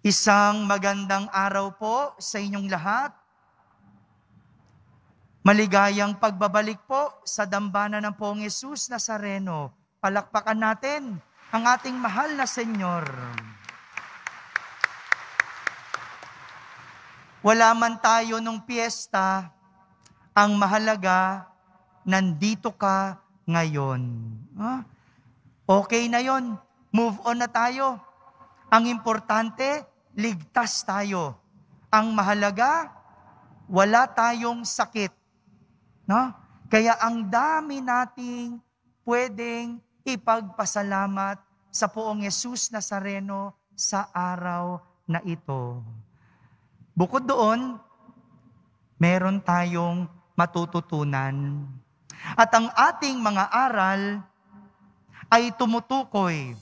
Isang magandang araw po sa inyong lahat. Maligayang pagbabalik po sa dambana ng Pong Yesus Nazareno. Palakpakan natin ang ating mahal na Senyor. Wala man tayo nung piyesta, ang mahalaga, nandito ka ngayon. Ah, okay na yon. Move on na tayo. Ang importante, ligtas tayo. Ang mahalaga, wala tayong sakit. No? Kaya ang dami nating pwedeng ipagpasalamat sa poong Yesus Nazareno sa araw na ito. Bukod doon, meron tayong matututunan. At ang ating mga aral ay tumutukoy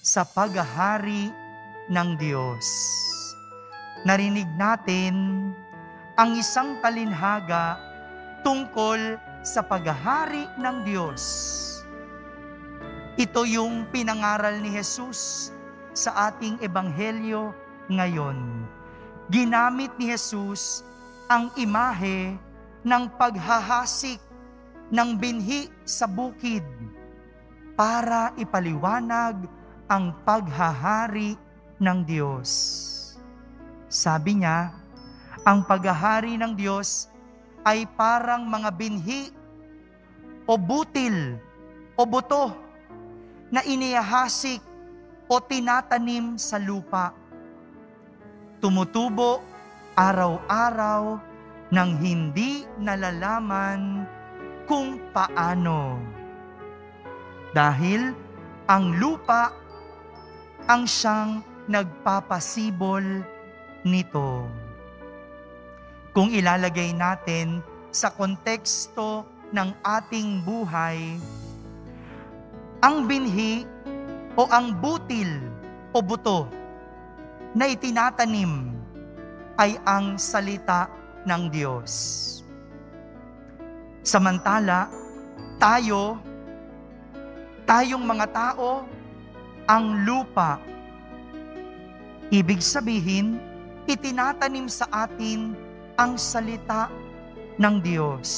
sa paghahari ng Diyos. Narinig natin ang isang talinhaga tungkol sa paghahari ng Diyos. Ito yung pinangaral ni Jesus sa ating ebanghelyo ngayon. Ginamit ni Jesus ang imahe ng paghahasik ng binhi sa bukid para ipaliwanag ang paghahari ng Diyos. Sabi niya, ang paghahari ng Diyos ay parang mga binhi o butil o buto na inihasik o tinatanim sa lupa. Tumutubo araw-araw nang hindi nalalaman kung paano. Dahil ang lupa ang siyang nagpapasibol nito. Kung ilalagay natin sa konteksto ng ating buhay, ang binhi o ang butil o buto na itinatanim ay ang salita ng Diyos. Samantala, tayo, tayong mga tao, ang lupa Ibig sabihin, itinatanim sa atin ang salita ng Diyos.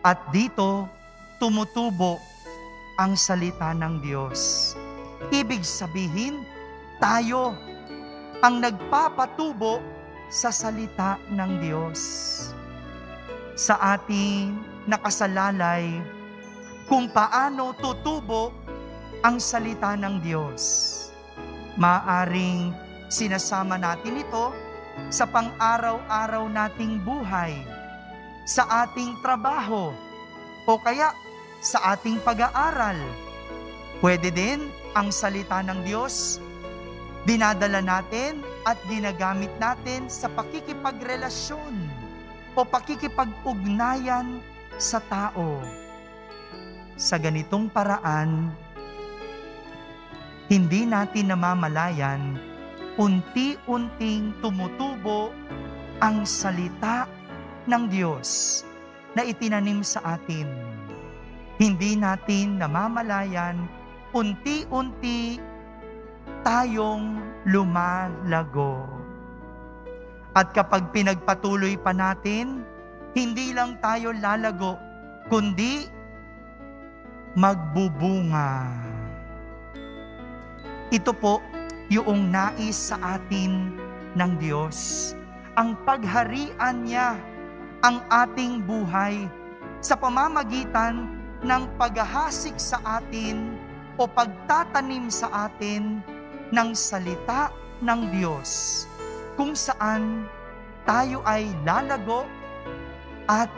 At dito, tumutubo ang salita ng Diyos. Ibig sabihin, tayo ang nagpapatubo sa salita ng Diyos. Sa ating nakasalalay kung paano tutubo ang salita ng Diyos maaring sinasama natin ito sa pang-araw-araw nating buhay, sa ating trabaho, o kaya sa ating pag-aaral. Pwede din ang salita ng Diyos, dinadala natin at ginagamit natin sa pakikipagrelasyon o pakikipag-ugnayan sa tao. Sa ganitong paraan, hindi natin namamalayan, unti-unting tumutubo ang salita ng Diyos na itinanim sa atin. Hindi natin namamalayan, unti-unti tayong lumalago. At kapag pinagpatuloy pa natin, hindi lang tayo lalago, kundi magbubunga. Ito po yung nais sa atin ng Diyos. Ang pagharian niya ang ating buhay sa pamamagitan ng paghahasik sa atin o pagtatanim sa atin ng salita ng Diyos kung saan tayo ay lalago at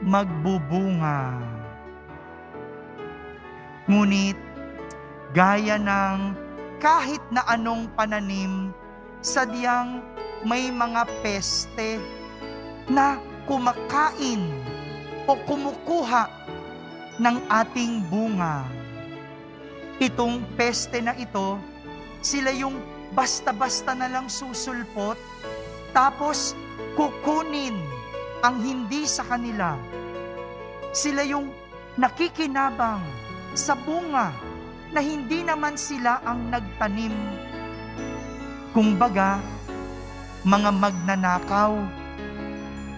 magbubunga. Ngunit gaya ng kahit na anong pananim, sadyang may mga peste na kumakain o kumukuha ng ating bunga. Itong peste na ito, sila yung basta-basta na lang susulpot, tapos kukunin ang hindi sa kanila. Sila yung nakikinabang sa bunga na hindi naman sila ang nagtanim. Kung baga, mga magnanakaw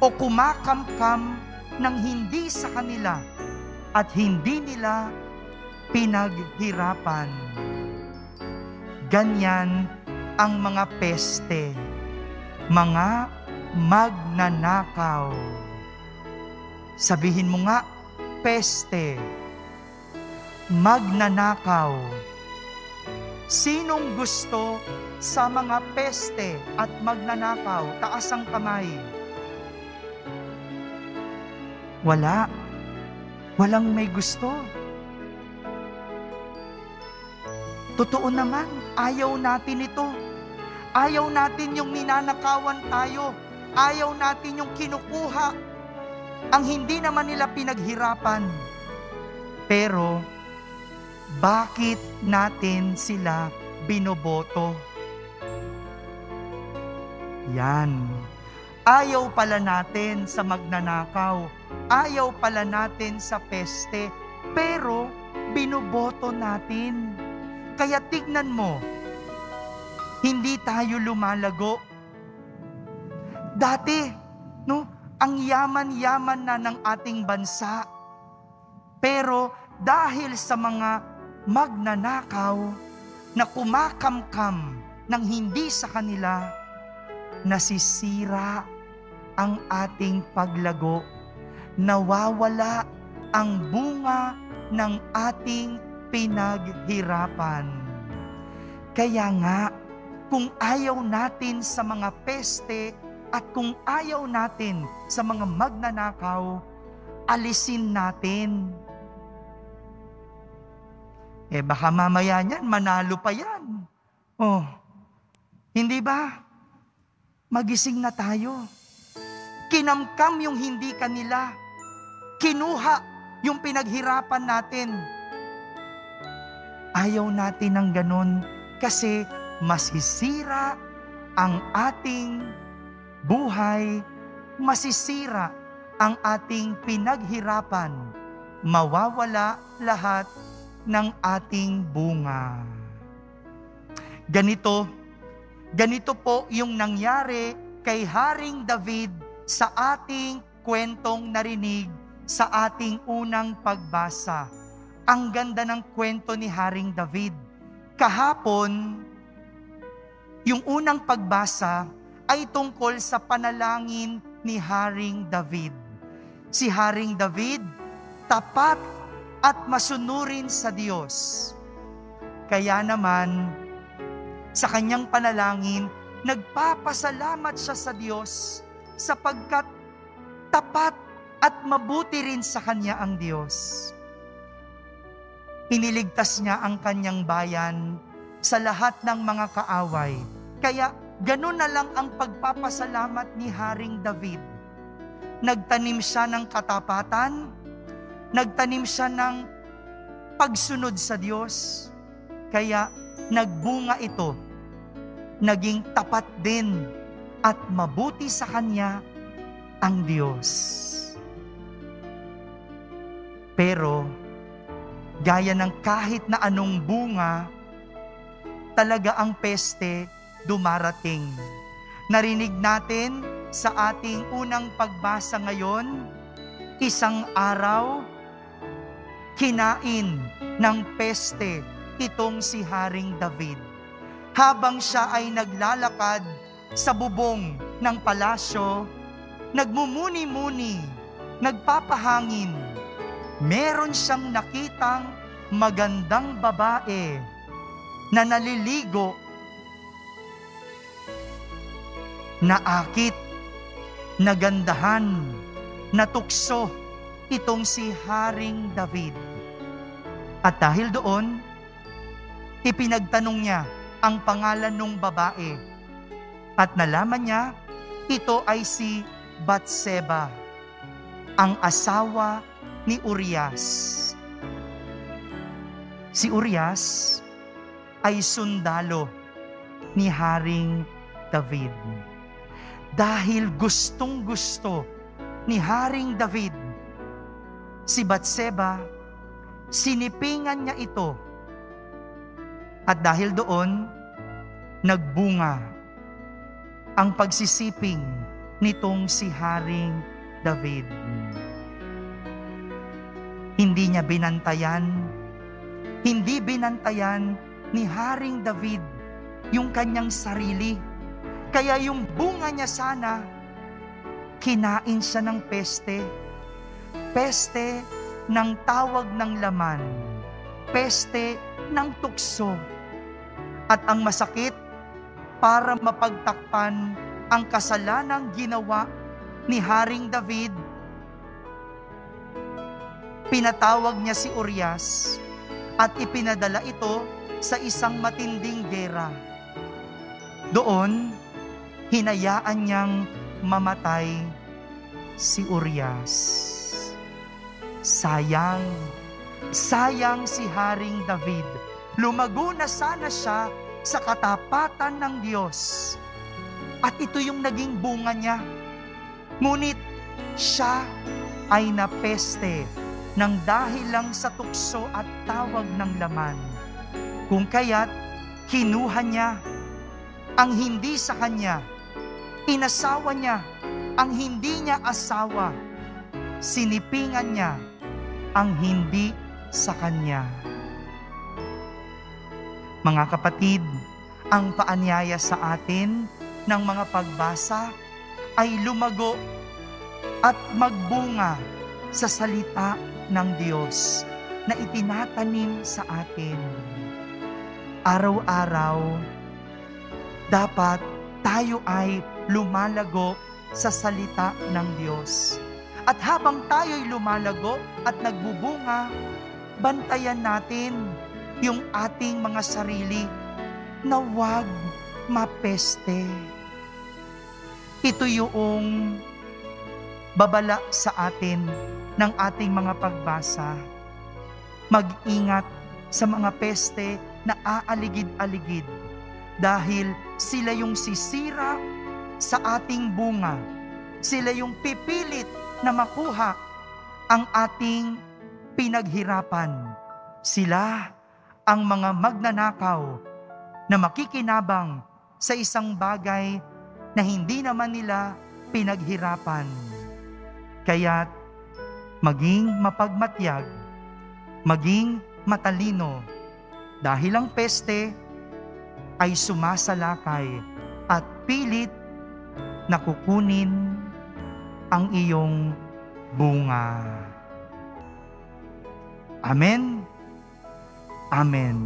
o kumakamkam ng hindi sa kanila at hindi nila pinaghirapan. Ganyan ang mga peste, mga magnanakaw. Sabihin mo nga, peste, magnanakaw. Sinong gusto sa mga peste at magnanakaw? Taas ang kamay. Wala. Walang may gusto. Totoo naman, ayaw natin ito. Ayaw natin yung ninanakawan tayo. Ayaw natin yung kinukuha ang hindi naman nila pinaghirapan. Pero, bakit natin sila binoboto? Yan. Ayaw pala natin sa magnanakaw. Ayaw pala natin sa peste. Pero, binoboto natin. Kaya tignan mo, hindi tayo lumalago. Dati, no, ang yaman-yaman na ng ating bansa. Pero dahil sa mga magnanakaw na kumakamkam ng hindi sa kanila, nasisira ang ating paglago, nawawala ang bunga ng ating pinaghirapan. Kaya nga, kung ayaw natin sa mga peste at kung ayaw natin sa mga magnanakaw, alisin natin. Eh baka mamaya niyan, manalo pa yan. Oh, hindi ba? Magising na tayo. Kinamkam yung hindi kanila. Kinuha yung pinaghirapan natin Ayaw natin ng ganun kasi masisira ang ating buhay, masisira ang ating pinaghirapan, mawawala lahat ng ating bunga. Ganito, ganito po yung nangyari kay Haring David sa ating kwentong narinig sa ating unang pagbasa ang ganda ng kwento ni Haring David. Kahapon, yung unang pagbasa ay tungkol sa panalangin ni Haring David. Si Haring David, tapat at masunurin sa Diyos. Kaya naman, sa kanyang panalangin, nagpapasalamat siya sa Diyos sapagkat tapat at mabuti rin sa kanya ang Diyos. Iniligtas niya ang kanyang bayan sa lahat ng mga kaaway. Kaya ganun na lang ang pagpapasalamat ni Haring David. Nagtanim siya ng katapatan, nagtanim siya ng pagsunod sa Diyos, kaya nagbunga ito. Naging tapat din at mabuti sa Kanya ang Diyos. Pero, Gaya ng kahit na anong bunga, talaga ang peste dumarating. Narinig natin sa ating unang pagbasa ngayon, isang araw, kinain ng peste itong si Haring David. Habang siya ay naglalakad sa bubong ng palasyo, nagmumuni-muni, nagpapahangin, meron siyang nakitang magandang babae na naliligo na akit, nagandahan, natukso itong si Haring David. At dahil doon, ipinagtanong niya ang pangalan ng babae at nalaman niya ito ay si Batseba, ang asawa ni Urias. Si Urias ay sundalo ni Haring David. Dahil gustong gusto ni Haring David si Batseba, sinipingan niya ito. At dahil doon, nagbunga ang pagsisiping nitong si Haring David. Hindi niya binantayan, hindi binantayan ni Haring David yung kanyang sarili. Kaya yung bunga niya sana, kinain siya ng peste. Peste ng tawag ng laman. Peste ng tukso. At ang masakit, para mapagtakpan ang kasalanang ginawa ni Haring David, pinatawag niya si Urias at ipinadala ito sa isang matinding gera. Doon, hinayaan niyang mamatay si Urias. Sayang, sayang si Haring David. Lumago na sana siya sa katapatan ng Diyos. At ito yung naging bunga niya. Ngunit siya ay napeste ng dahil lang sa tukso at tawag ng laman. Kung kaya't kinuha niya ang hindi sa kanya, inasawa niya ang hindi niya asawa, sinipingan niya ang hindi sa kanya. Mga kapatid, ang paanyaya sa atin ng mga pagbasa ay lumago at magbunga sa salita ng Diyos na itinatanim sa atin. Araw-araw, dapat tayo ay lumalago sa salita ng Diyos. At habang tayo'y lumalago at nagbubunga, bantayan natin yung ating mga sarili na wag mapeste. Ito yung babala sa atin ng ating mga pagbasa. Mag-ingat sa mga peste na aaligid-aligid dahil sila yung sisira sa ating bunga. Sila yung pipilit na makuha ang ating pinaghirapan. Sila ang mga magnanakaw na makikinabang sa isang bagay na hindi naman nila pinaghirapan. Kaya't maging mapagmatyag, maging matalino, dahil ang peste ay sumasalakay at pilit na kukunin ang iyong bunga. Amen. Amen.